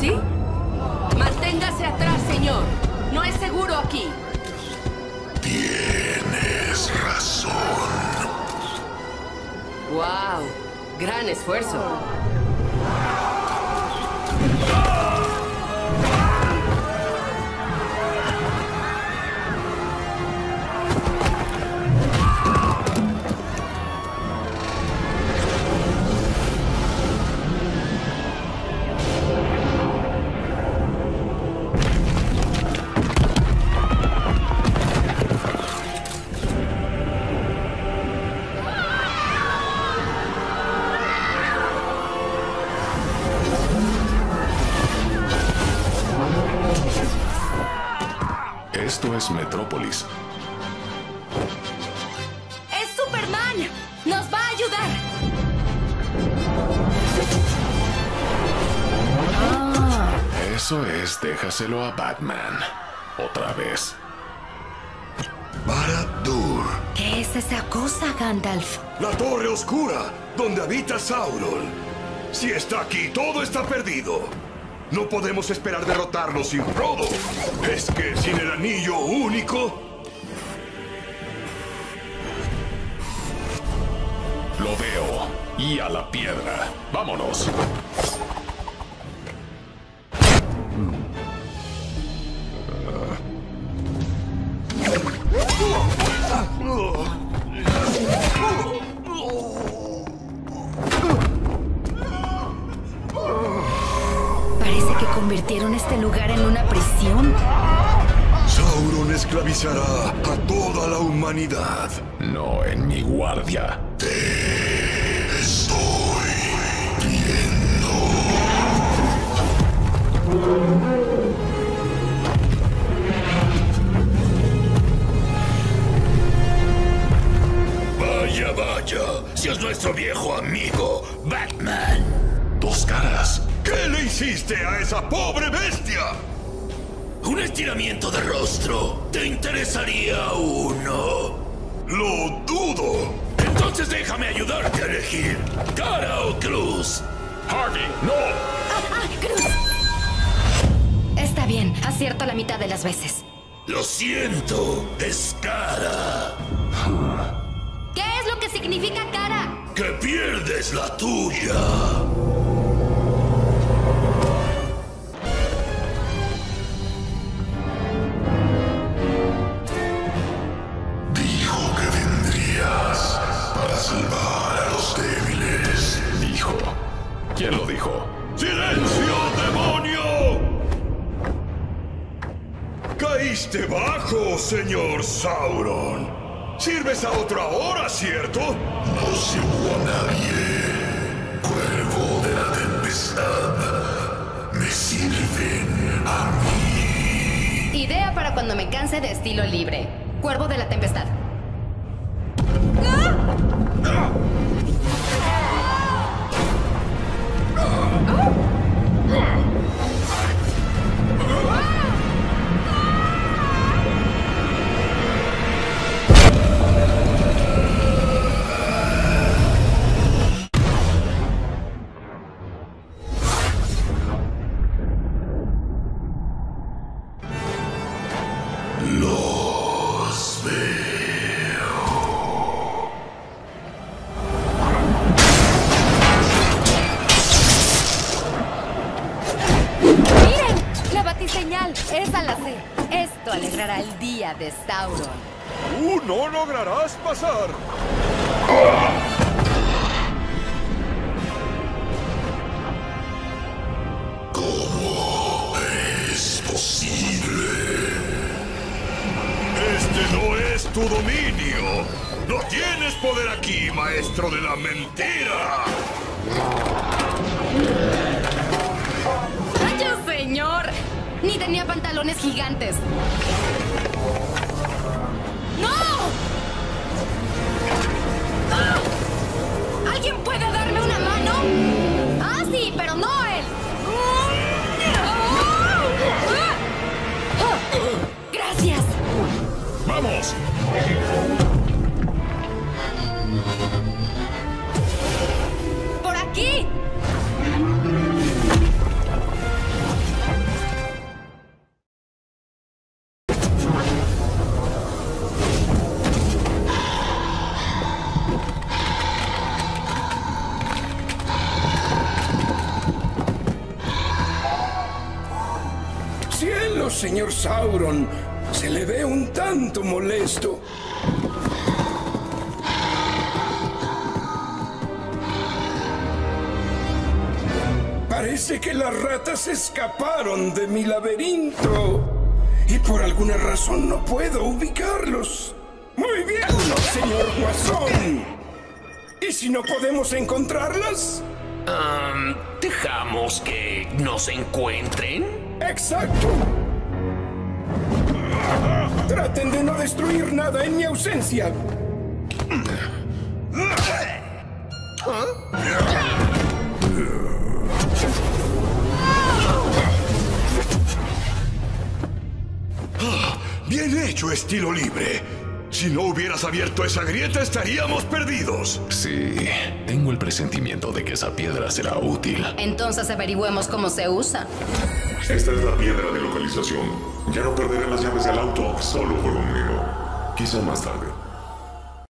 qué? Manténgase atrás, señor. No es seguro aquí. Tienes razón. ¡Wow! Gran esfuerzo. Esto es Metrópolis. ¡Es Superman! ¡Nos va a ayudar! Eso es, déjaselo a Batman. Otra vez. Barad-dûr, ¿Qué es esa cosa, Gandalf? la Torre Oscura, donde habita Sauron. Si está aquí, todo está perdido. No podemos esperar derrotarlo sin Frodo. Es que sin el anillo único, Lo veo. Y a la piedra. Vámonos. Este lugar en una prisión. Sauron esclavizará a toda la humanidad. No en mi guardia. Estoy Vaya, hiciste a esa pobre bestia? Un estiramiento de rostro. ¿Te interesaría uno? Lo dudo. Entonces déjame ayudarte a elegir. ¿Cara o cruz? Harvey, no. ¡Ah, Cruz! Está bien, acierto la mitad de las veces. Lo siento, es cara. ¿Qué es lo que significa cara? Que pierdes la tuya. Salvar a los débiles. Dijo. ¿Quién lo dijo? ¡Silencio, demonio! Caíste bajo, señor Sauron. Sirves a otro ahora, ¿cierto? No sirvo a nadie. Cuervo de la tempestad. Me sirven a mí. Idea para cuando me canse de estilo libre. Cuervo de la tempestad. Los alegrará el día de Sauron. ¡Tú no lograrás pasar! ¿Cómo es posible? Este no es tu dominio. No tienes poder aquí, maestro de la mentira. ¡Vaya, señor! Ni tenía pantalones gigantes. Señor Sauron, se le ve un tanto molesto. Parece que las ratas escaparon de mi laberinto. Y por alguna razón no puedo ubicarlos. Muy bien, señor Guasón. ¿Y si no podemos encontrarlas? Am, Dejamos que nos encuentren. Exacto. Traten de no destruir nada en mi ausencia. Bien hecho, estilo libre. Si no hubieras abierto esa grieta, estaríamos perdidos. Sí, tengo el presentimiento de que esa piedra será útil. Entonces averigüemos cómo se usa. Esta es la piedra de localización. Ya no perderé las llaves del auto solo por un minuto. Quizá más tarde.